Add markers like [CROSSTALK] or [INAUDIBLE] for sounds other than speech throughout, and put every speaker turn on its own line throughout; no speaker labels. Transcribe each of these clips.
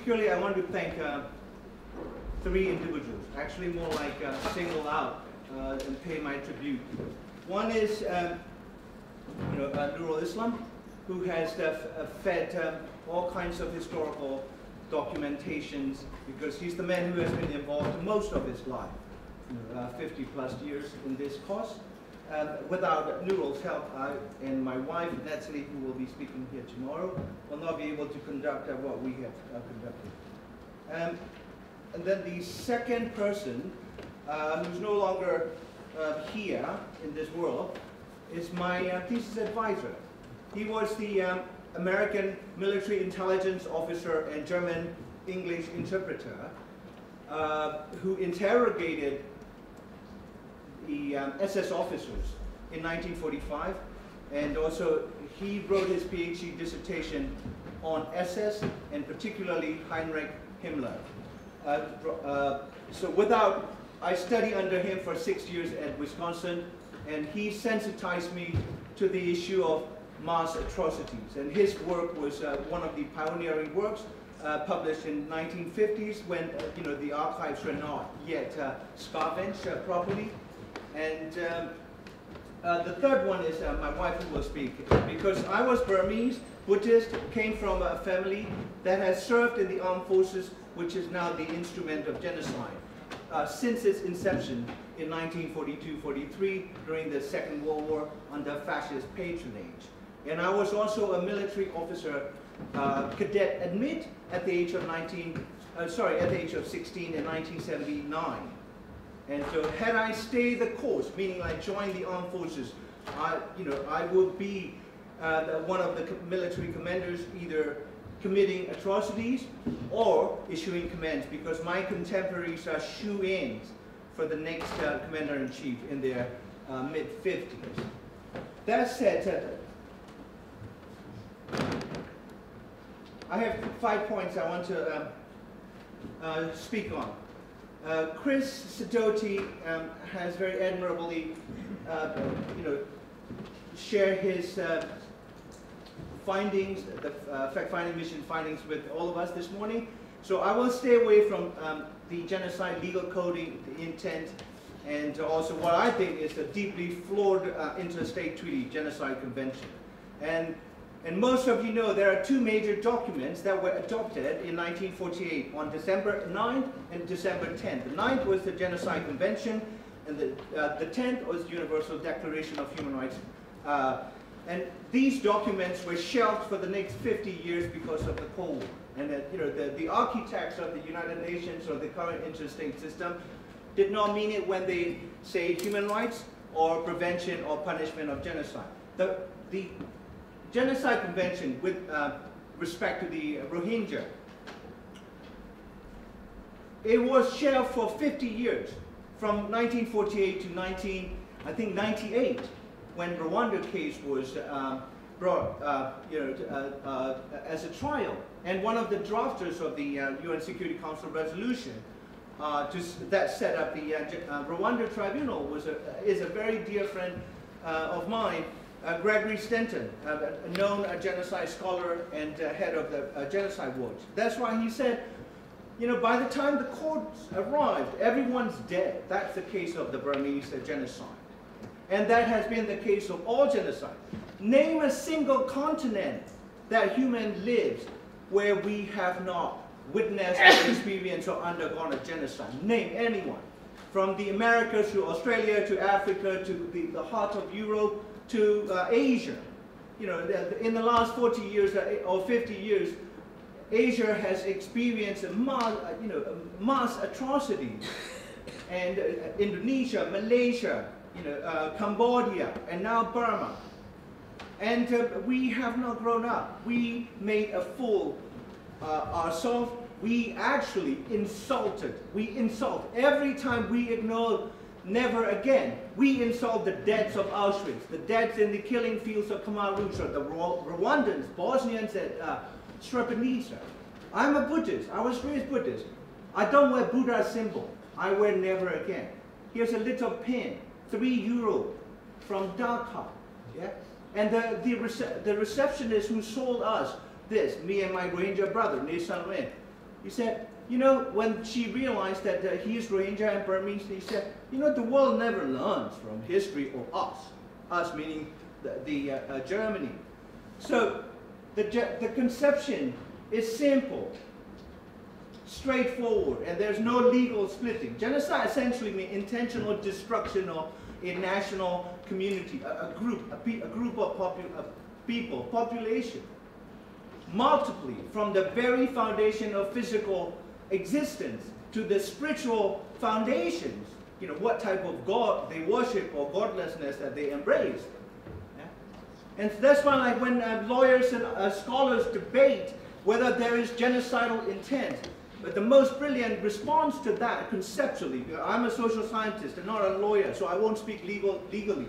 particularly, I want to thank uh, three individuals, actually more like uh, single out uh, and pay my tribute. One is um, you know, uh, Nurul Islam, who has uh, fed um, all kinds of historical documentations because he's the man who has been involved most of his life, you know, uh, 50 plus years in this cause. Um, without Nurul's help, I and my wife, Natalie, who will be speaking here tomorrow, will not be able to conduct uh, what we have uh, conducted. Um, and then the second person, uh, who's no longer uh, here in this world, is my uh, thesis advisor. He was the um, American military intelligence officer and German English interpreter uh, who interrogated the um, SS officers in 1945 and also he wrote his PhD dissertation on SS and particularly Heinrich Himmler. Uh, uh, so without, I studied under him for six years at Wisconsin and he sensitized me to the issue of mass atrocities. And his work was uh, one of the pioneering works uh, published in 1950s when uh, you know the archives were not yet uh, scavenged properly. And um, uh, the third one is my wife who will speak because I was Burmese, Buddhist, came from a family that has served in the armed forces, which is now the instrument of genocide. since its inception in 1942-43 during the Second World War under fascist patronage. And I was also a military officer, uh, cadet admit at the age of 19, uh, sorry, at the age of 16 in 1979. And so had I stayed the course, meaning I joined the armed forces, I, you know, I would be uh, the, one of the military commanders either committing atrocities or issuing commands because my contemporaries are shoe-ins for the next uh, commander-in-chief in their uh, mid-50s. That said, I have five points I want to um, uh, speak on. Uh, Chris Sidoti um, has very admirably, uh, you know, shared his uh, findings, the uh, fact-finding mission findings with all of us this morning. So I will stay away from um, the genocide legal coding, the intent, and also what I think is a deeply flawed uh, interstate treaty, Genocide Convention. And and most of you know there are two major documents that were adopted in 1948 on December 9th and December 10th. The 9th was the Genocide Convention, and the, uh, the 10th was the Universal Declaration of Human Rights. Uh, and these documents were shelved for the next 50 years because of the Cold War. And that, you know, the, the architects of the United Nations or the current interstate system did not mean it when they say human rights or prevention or punishment of genocide. The, the Genocide Convention with uh, respect to the Rohingya, it was shelved for 50 years, from 1948 to 19, I think 98, when Rwanda case was uh, brought, uh, you know, uh, uh, as a trial. And one of the drafters of the UN uh, Security Council resolution just, that set up the Rwanda Tribunal was a, is a very dear friend of mine, Gregory Stanton, uh, a known uh, genocide scholar and uh, head of the uh, Genocide Watch. That's why he said, you know, by the time the courts arrived, everyone's dead. That's the case of the Burmese uh, genocide. And that has been the case of all genocide. Name a single continent that human lives where we have not witnessed [LAUGHS] experienced or undergone a genocide. Name anyone. From the Americas to Australia to Africa to the, the heart of Europe to uh, Asia. You know, in the last 40 years uh, or 50 years, Asia has experienced mass, uh, you know, mass atrocities. And uh, Indonesia, Malaysia, you know, uh, Cambodia, and now Burma. And uh, we have not grown up. We made a fool ourselves. We actually insulted. We insult. Every time we ignore never again. We insult the deaths of Auschwitz, the deaths in the killing fields of Khmer Rouge, the Rwandans, Bosnians at uh, Srebrenica. I'm a Buddhist. I was raised Buddhist. I don't wear Buddha symbol. I wear never again. Here's a little pin, three euro from Dhaka. Yeah? And the, the, rece the receptionist who sold us this, me and my Rohingya brother, Nay San Lwin, He said, you know, when she realized that uh, he is Rohingya and Burmese, he said, you know, the world never learns from history or us. Us meaning the, the uh, uh, Germany. So the, the conception is simple, straightforward, and there's no legal splitting. Genocide essentially means intentional destruction of a national community, a, a group, a, a group of popu people, population, multiply from the very foundation of physical existence to the spiritual foundations, you know, what type of God they worship or godlessness that they embrace. Yeah? And that's why like when uh, lawyers and uh, scholars debate whether there is genocidal intent, but the most brilliant response to that conceptually, I'm a social scientist and not a lawyer, so I won't speak legal, legally.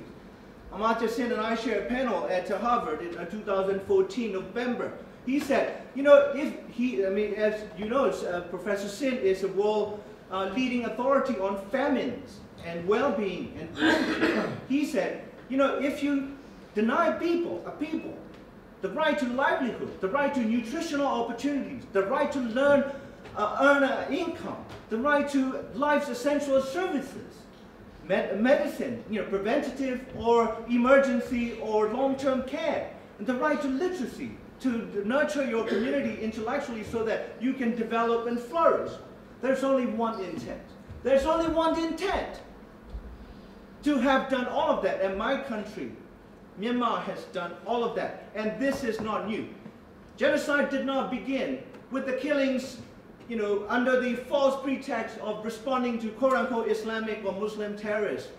Amartya Sen and I shared a panel at Harvard in uh, 2014, November. He said, you know, if he, I mean, as you know, uh, Professor Sen is a world uh, leading authority on famines and well-being. And [COUGHS] he said, you know, if you deny people, a people, the right to livelihood, the right to nutritional opportunities, the right to learn, uh, earn an income, the right to life's essential services, med medicine, you know, preventative or emergency or long-term care, and the right to literacy, to nurture your community intellectually so that you can develop and flourish. There's only one intent. There's only one intent to have done all of that. And my country, Myanmar, has done all of that. And this is not new. Genocide did not begin with the killings, you know, under the false pretext of responding to quote-unquote Islamic or Muslim terrorists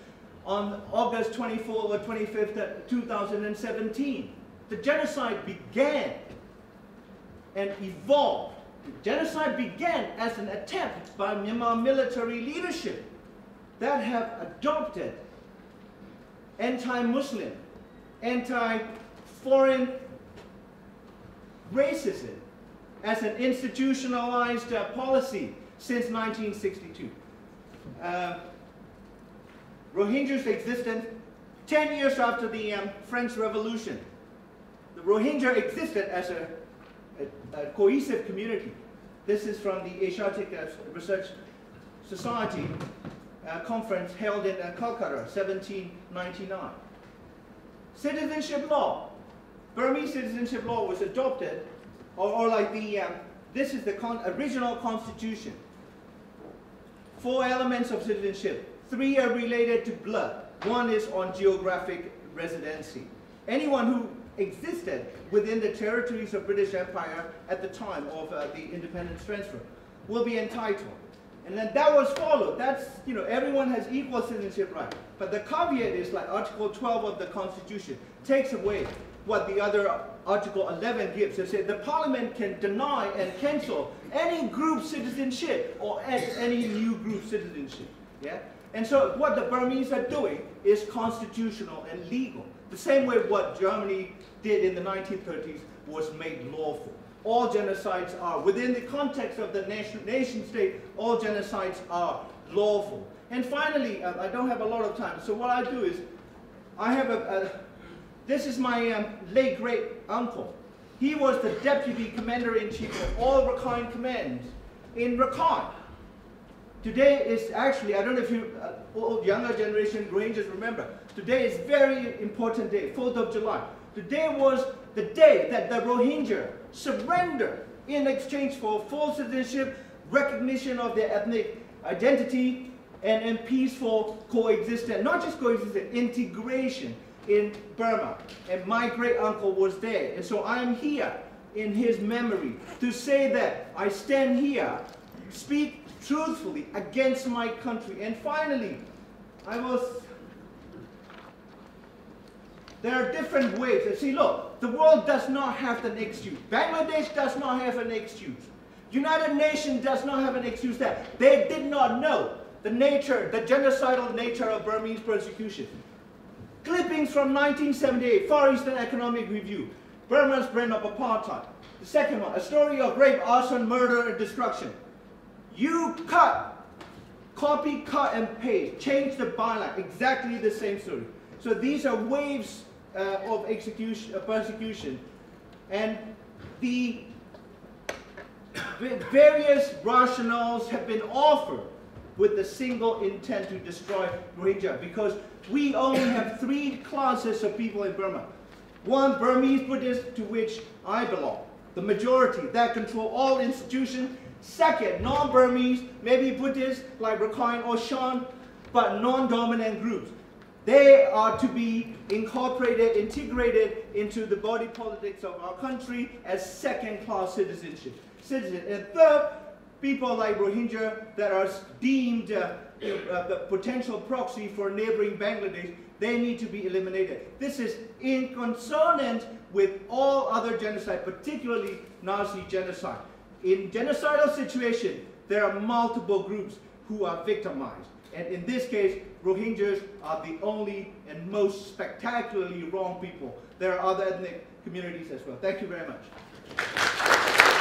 on August 24th or 25th, 2017 the genocide began and evolved. The Genocide began as an attempt by Myanmar military leadership that have adopted anti-Muslim, anti-foreign racism as an institutionalized uh, policy since 1962. Uh, Rohingyas existed 10 years after the um, French Revolution the Rohingya existed as a, a, a cohesive community. This is from the Asiatic uh, Research Society uh, conference held in uh, Calcutta, 1799. Citizenship law. Burmese citizenship law was adopted, or, or like the, um, this is the con original constitution. Four elements of citizenship. Three are related to blood. One is on geographic residency. Anyone who existed within the territories of British Empire at the time of uh, the independence transfer will be entitled. And then that was followed. That's, you know, everyone has equal citizenship right. But the caveat is like Article 12 of the Constitution takes away what the other Article 11 gives. It said the Parliament can deny and cancel any group citizenship or add any new group citizenship. Yeah? And so what the Burmese are doing is constitutional and legal. The same way what Germany did in the 1930s was made lawful. All genocides are, within the context of the nation, nation state, all genocides are lawful. And finally, I don't have a lot of time, so what I do is, I have a, a this is my um, late great uncle. He was the deputy commander-in-chief of all Rakhine commands in Rakhine. Today is actually, I don't know if you, uh, younger generation Rohingyas remember, today is very important day, 4th of July. Today was the day that the Rohingya surrendered in exchange for full citizenship, recognition of their ethnic identity, and, and peaceful coexistence. Not just coexistence, integration in Burma. And my great uncle was there. And so I am here in his memory to say that I stand here, speak truthfully against my country. And finally, I was, there are different ways. And see, look, the world does not have an excuse. Bangladesh does not have an excuse. United Nations does not have an excuse that they did not know the nature, the genocidal nature of Burmese persecution. Clippings from 1978, Far Eastern Economic Review, Burma's brand of apartheid. The second one, a story of rape, arson, murder, and destruction. You cut, copy, cut, and paste, change the byline, exactly the same story. So these are waves uh, of execution, uh, persecution. And the Various rationales have been offered with the single intent to destroy Rohingya because we only have three classes of people in Burma. One, Burmese Buddhists, to which I belong, the majority that control all institutions. Second, non-Burmese, maybe Buddhists like Rakhine or Shan, but non-dominant groups. They are to be incorporated, integrated into the body politics of our country as second-class citizenship. Citizen. And third, people like Rohingya that are deemed uh, uh, the potential proxy for neighboring Bangladesh, they need to be eliminated. This is in consonant with all other genocide, particularly Nazi genocide. In genocidal situation, there are multiple groups who are victimized. And in this case, Rohingyas are the only and most spectacularly wrong people. There are other ethnic communities as well. Thank you very much.